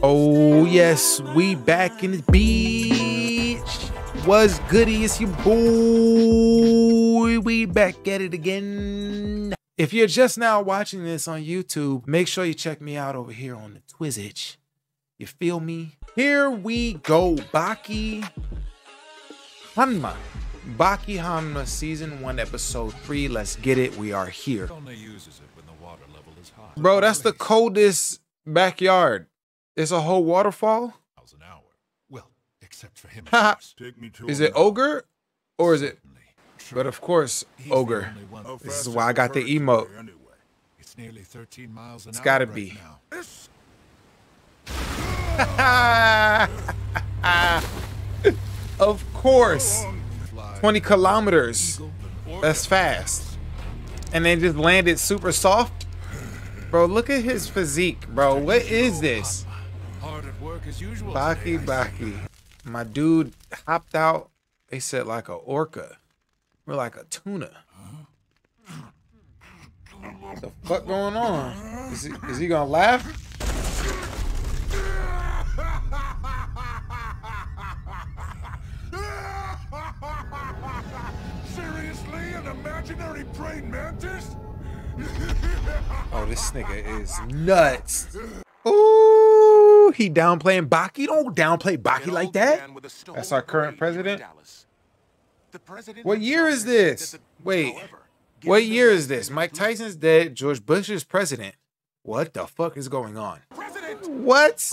Oh yes, we back in the beach. Was goody? It's your boy. We back at it again. If you're just now watching this on YouTube, make sure you check me out over here on the Twizzitch. You feel me? Here we go, Baki Hanma. Baki Hanma season one, episode three. Let's get it. We are here. only uses it when the water level is high. Bro, that's the coldest backyard. It's a whole waterfall. miles an hour. Well, except for him. of Take me to Is it now. ogre or is it? Certainly. But of course, He's ogre. only one- How This is why I got the bird today, emote. Anyway. It's nearly 13 miles an It's hour. gotta right be. Now. This of course, 20 kilometers. eagle. That's fast. And they just landed super soft. Bro, look at his physique, bro. What is this? Work as usual. Baki today, I see. Baki. My dude hopped out. They said like a orca. We're like a tuna. What the fuck going on? Is he, is he gonna laugh? Seriously, an imaginary praying mantis? Oh, this nigga is nuts. Ooh, he downplaying Baki. Don't downplay Baki like that. That's our current president? What year is this? Wait, what year is this? Mike Tyson's dead. George Bush is president. What the fuck is going on? What?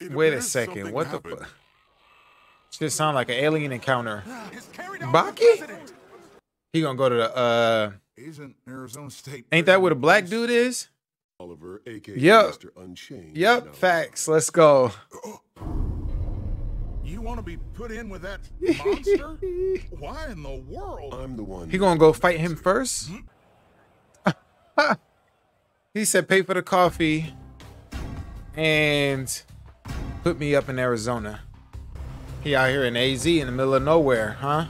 It Wait a second. something What the happened. fuck? Should sound like an alien encounter. Baki? He gonna go to the uh Isn't Arizona State? ain't that where the black dude is? Oliva, aka Yep. Mr. Unchained. Yep, knows. facts. Let's go. You want to be put in with that monster? Why in the world? I'm the one. He gonna go fight him first? Hmm? he said pay for the coffee and put me up in Arizona. He out here in AZ in the middle of nowhere, huh?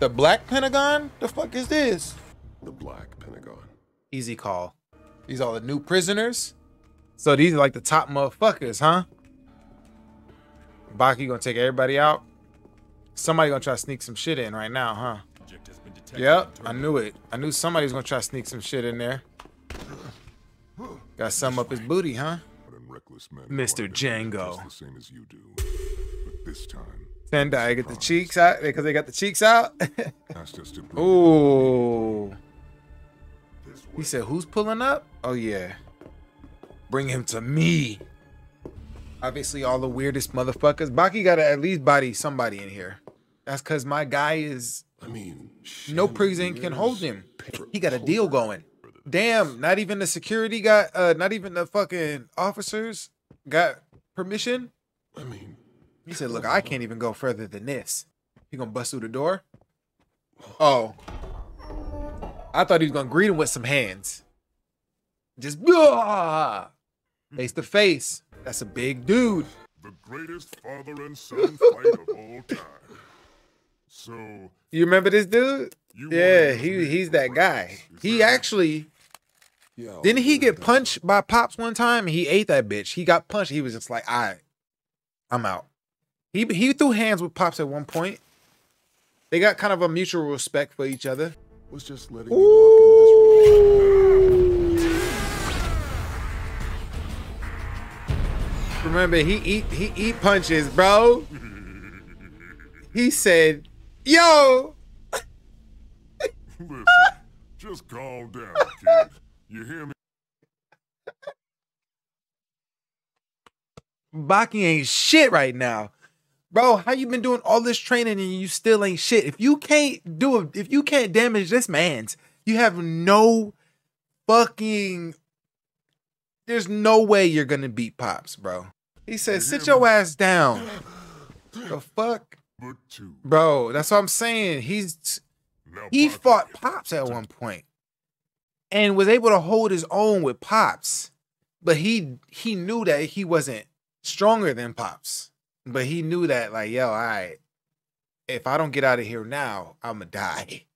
The Black Pentagon? The fuck is this? the Black Pentagon. Easy call. These are all the new prisoners. So these are like the top motherfuckers, huh? Baki gonna take everybody out. Somebody gonna try to sneak some shit in right now, huh? Object has been detected Yep, I knew it. I knew somebody's gonna try to sneak some shit in there. Got some up his booty, huh? But in reckless manner, Mr. wanted to do Django. Just the same as you do. But this time, Tendai get the cheeks out because they got the cheeks out. asked us to bring Ooh. He said, "Who's pulling up?" Oh yeah. Bring him to me. Obviously, all the weirdest motherfuckers. Baki gotta at least body somebody in here. That's cause my guy is I mean, no prison can hold him. He got a deal going. Damn, not even the security got uh not even the fucking officers got permission. I mean, He said, "Look, I can't even go further than this." He gonna bust through the door. Oh, I thought he was gonna greet him with some hands. Just ah, face to face. That's a big dude. The greatest father and son fight of all time. So, You remember this dude? Yeah, he he's that guy. He actually didn't he get punched by pops one time? He ate that bitch. He got punched. He was just like, "All right, I'm out." He he threw hands with pops at one point. They got kind of a mutual respect for each other. Was just letting you walk into this. Remember, he eat he eat punches, bro. He said, "Yo, Listen, just calm down, kid. You hear me? Baki ain't shit right now, bro. How you been doing all this training and you still ain't shit? If you can't do it, if you can't damage this man's, you have no fucking. There's no way you're gonna beat pops, bro. He says, "Sit your ass down." The fuck, bro. That's what I'm saying. He's he fought Pops at one point and was able to hold his own with Pops. But he he knew that he wasn't stronger than Pops. But he knew that, like, yo, all right, if I don't get out of here now, I'ma die.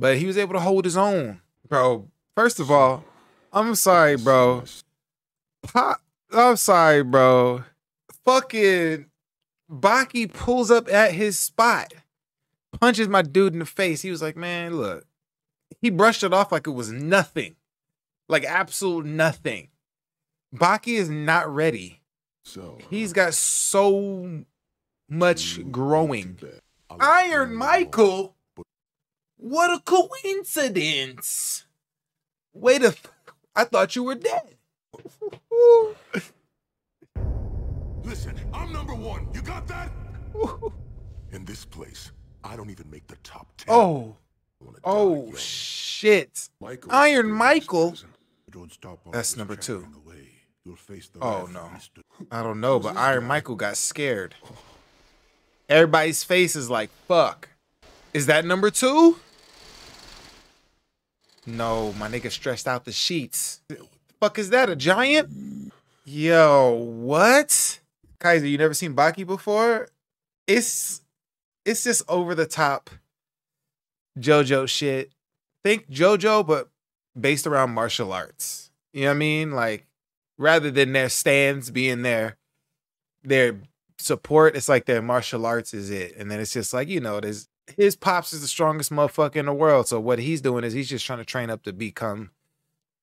But he was able to hold his own. Bro, first of all, I'm sorry, bro. Pop I'm sorry, bro. Fucking Baki pulls up at his spot, punches my dude in the face. He was like, man, look. He brushed it off like it was nothing. Like absolute nothing. Baki is not ready. So He's got so much mm, growing. bed. I'll Iron Michael? What a coincidence. Wait a I thought you were dead. Listen, I'm number one. You got that? In this place, I don't even make the top ten. oh, I wanna die oh shit. Michael Iron Michael? That's number two. Away. You'll face the Oh, no. I don't know, but Iron guy? Michael got scared. Everybody's face is like, fuck. Is that number two? No, my nigga stretched out the sheets. Fuck is that? A giant? Yo, what? Kaiser, you never seen Baki before? It's it's just over the top JoJo shit. Think JoJo, but based around martial arts. You know what I mean? Like rather than their stands being their their support, it's like their martial arts is it. And then it's just like, you know, there's his pops is the strongest motherfucker in the world. So what he's doing is he's just trying to train up to become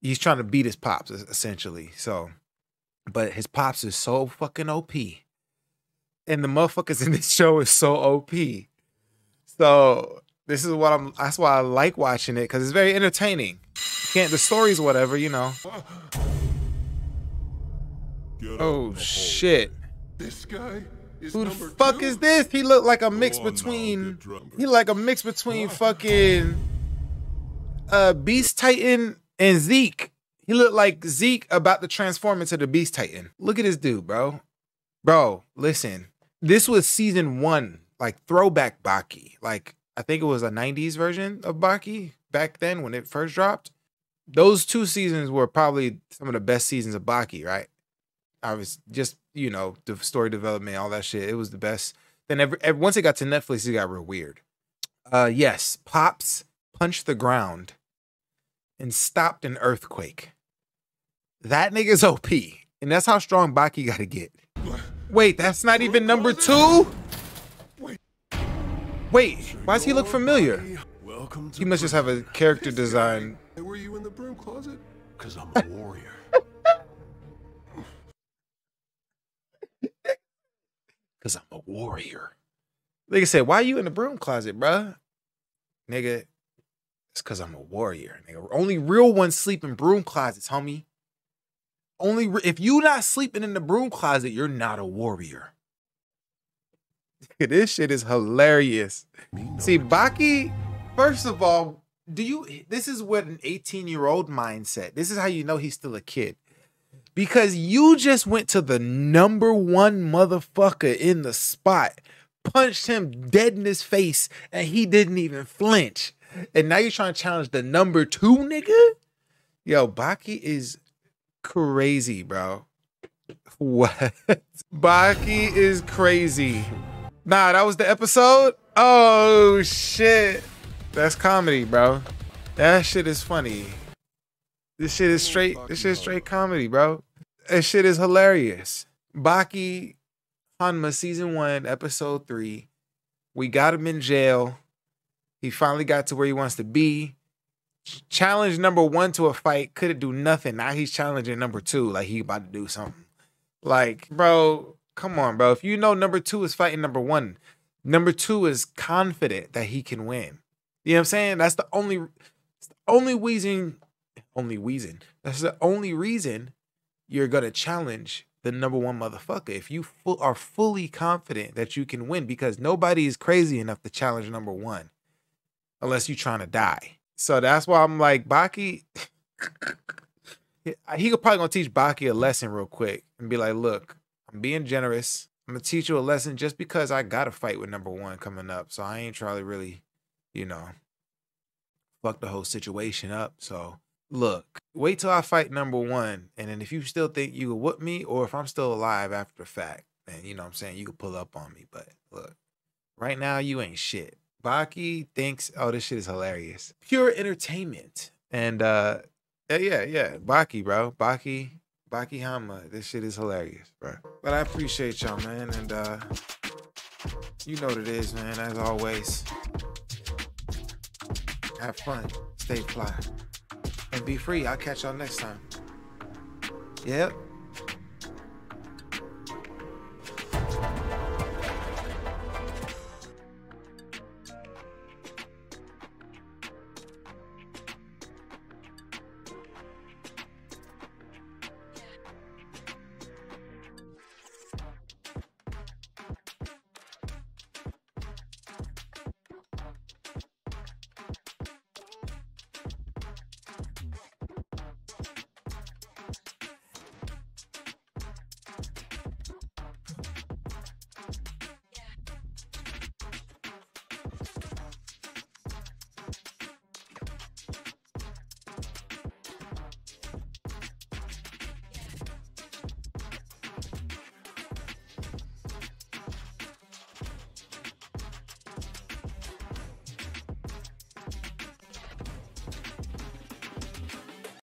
he's trying to beat his pops essentially. So but his pops is so fucking OP. And the motherfuckers in this show is so OP. So this is what I'm that's why I like watching it, because it's very entertaining. Can't the stories, whatever, you know. Get Oh shit. This guy is Who the fuck two? is this? He looked like a mix on now, between get he like a mix between fucking uh Beast Titan and Zeke. He looked like Zeke about to transform into the Beast Titan. Look at this dude, bro. Bro, listen. This was season one, like throwback Baki. Like I think it was a 90s version of Baki back then when it first dropped. Those two seasons were probably some of the best seasons of Baki, right? I was just, you know, the story development, all that shit. It was the best. Then every, every once it got to Netflix, it got real weird. Uh yes, Pops punched the ground and stopped an earthquake. That nigga's OP. And that's how strong Baki gotta get. Wait, that's not even number two? Wait. Wait, why does he look familiar? Welcome to He must just have a character design. Were you in the broom closet? Cause I'm a warrior. Cause I'm a warrior. Nigga said, why are you in the broom closet, bruh? Nigga, it's cause I'm a warrior. Nigga, only real ones sleep in broom closets, homie. Only re- if you not sleeping in the broom closet, you're not a warrior. this shit is hilarious. See, Baki, first of all, do you this is what an 18-year-old mindset. This is how you know he's still a kid. Because you just went to the number one motherfucker in the spot, punched him dead in his face, and he didn't even flinch. And now you're trying to challenge the number two nigga? Yo, Baki is crazy, bro. What? Baki is crazy. Nah, that was the episode? Oh shit. That's comedy, bro. That shit is funny. This shit is straight. This shit is straight comedy, bro. This shit is hilarious. Baki Hanma season one, episode three. We got him in jail. He finally got to where he wants to be. Challenge number one to a fight couldn't do nothing. Now he's challenging number two, like he about to do something. Like, bro, come on, bro. If you know number two is fighting number one, number two is confident that he can win. You know what I'm saying? That's the only, it's the only reason, only reason. That's the only reason you're gonna challenge the number one motherfucker if you fu- are fully confident that you can win because nobody is crazy enough to challenge number one unless you're trying to die. So that's why I'm like Baki. he he could probably gonna teach Baki a lesson real quick and be like, look, I'm being generous. I'm gonna teach you a lesson just because I got a fight with number one coming up. So I ain't trying to really, you know, fuck the whole situation up. So look, wait till I fight number one. And then if you still think you can whoop me, or if I'm still alive after the fact, then you know what I'm saying, you can pull up on me. But look, right now you ain't shit. Baki thinks, oh, this shit is hilarious. Pure entertainment. And uh yeah, yeah, yeah. Baki, bro. Baki. Baki Hanma. This shit is hilarious, bro. But I appreciate y'all, man. And uh you know what it is, man. As always, have fun, stay fly, and be free. I'll catch y'all next time. Yep.